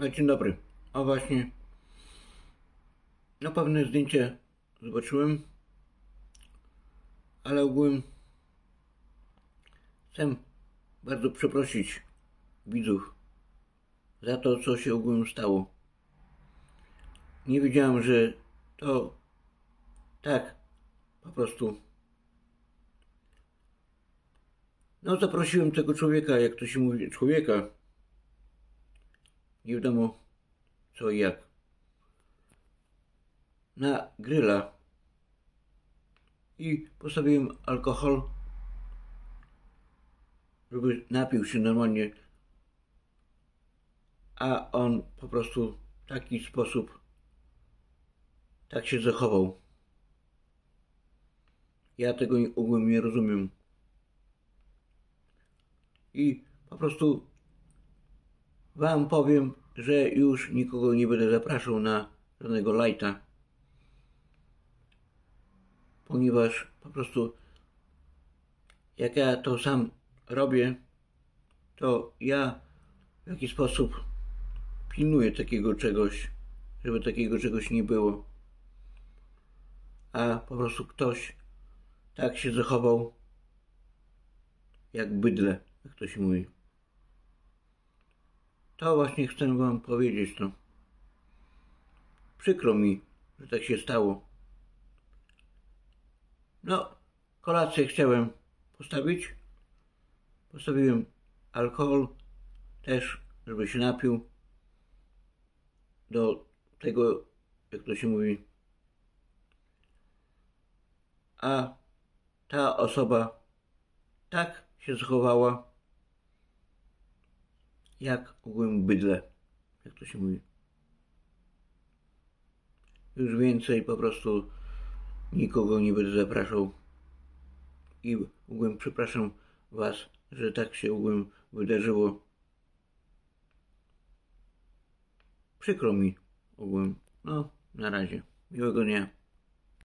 No dzień dobry. O właśnie. No pewne zdjęcie zobaczyłem. Ale ogółem chcę bardzo przeprosić widzów za to, co się ogółem stało. Nie wiedziałem, że to tak po prostu. No zaprosiłem tego człowieka, jak to się mówi, człowieka. Nie wiadomo co i jak. Na gryla. I postawiłem alkohol, żeby napił się normalnie. A on po prostu w taki sposób tak się zachował. Ja tego nie- ogółem nie rozumiem. I po prostu Wam powiem, że już nikogo nie będę zapraszał na żadnego lajta. Ponieważ po prostu jak ja to sam robię, to ja w jakiś sposób pilnuję takiego czegoś, żeby takiego czegoś nie było. A po prostu ktoś tak się zachował, jak bydle, jak to się mówi. To właśnie chcę wam powiedzieć, no. Przykro mi, że tak się stało. No, kolację chciałem postawić. Postawiłem alkohol też, żeby się napił. Do tego, jak to się mówi. A ta osoba tak się zachowała, jak ogółem bydle, jak to się mówi. Już więcej po prostu nikogo nie będę zapraszał. I ogółem przepraszam Was, że tak się ogółem wydarzyło. Przykro mi ogółem. No, na razie. Miłego dnia.